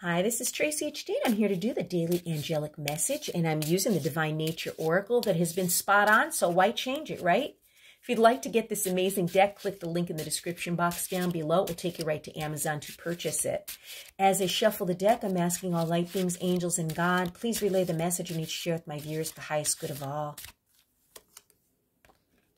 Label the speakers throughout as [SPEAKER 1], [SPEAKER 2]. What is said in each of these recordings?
[SPEAKER 1] Hi, this is Tracey HD. I'm here to do the daily angelic message, and I'm using the Divine Nature Oracle that has been spot on, so why change it, right? If you'd like to get this amazing deck, click the link in the description box down below. It will take you right to Amazon to purchase it. As I shuffle the deck, I'm asking all light beings, angels, and God, please relay the message I need to share with my viewers the highest good of all.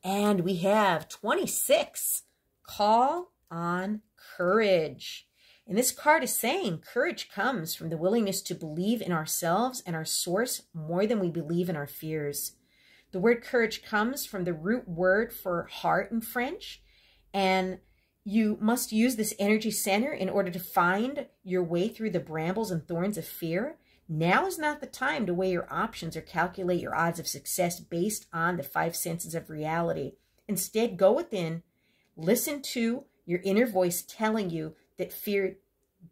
[SPEAKER 1] And we have 26. Call on courage. And this card is saying courage comes from the willingness to believe in ourselves and our source more than we believe in our fears. The word courage comes from the root word for heart in French. And you must use this energy center in order to find your way through the brambles and thorns of fear. Now is not the time to weigh your options or calculate your odds of success based on the five senses of reality. Instead, go within, listen to your inner voice telling you that fear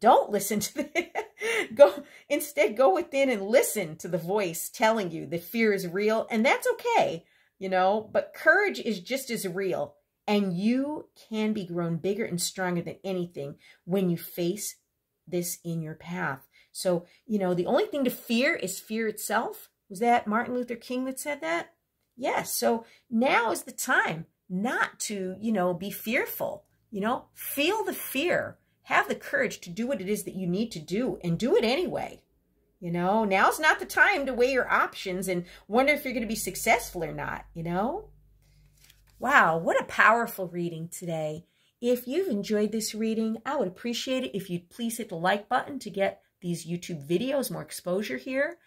[SPEAKER 1] don't listen to the go instead go within and listen to the voice telling you that fear is real and that's okay you know but courage is just as real and you can be grown bigger and stronger than anything when you face this in your path. So you know the only thing to fear is fear itself. Was that martin luther king that said that? Yes. So now is the time not to you know be fearful you know feel the fear have the courage to do what it is that you need to do and do it anyway. You know, now's not the time to weigh your options and wonder if you're going to be successful or not, you know? Wow, what a powerful reading today. If you've enjoyed this reading, I would appreciate it if you'd please hit the like button to get these YouTube videos, more exposure here.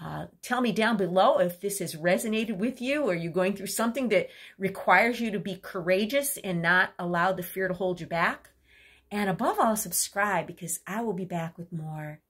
[SPEAKER 1] Uh, tell me down below if this has resonated with you or you're going through something that requires you to be courageous and not allow the fear to hold you back. And above all, subscribe because I will be back with more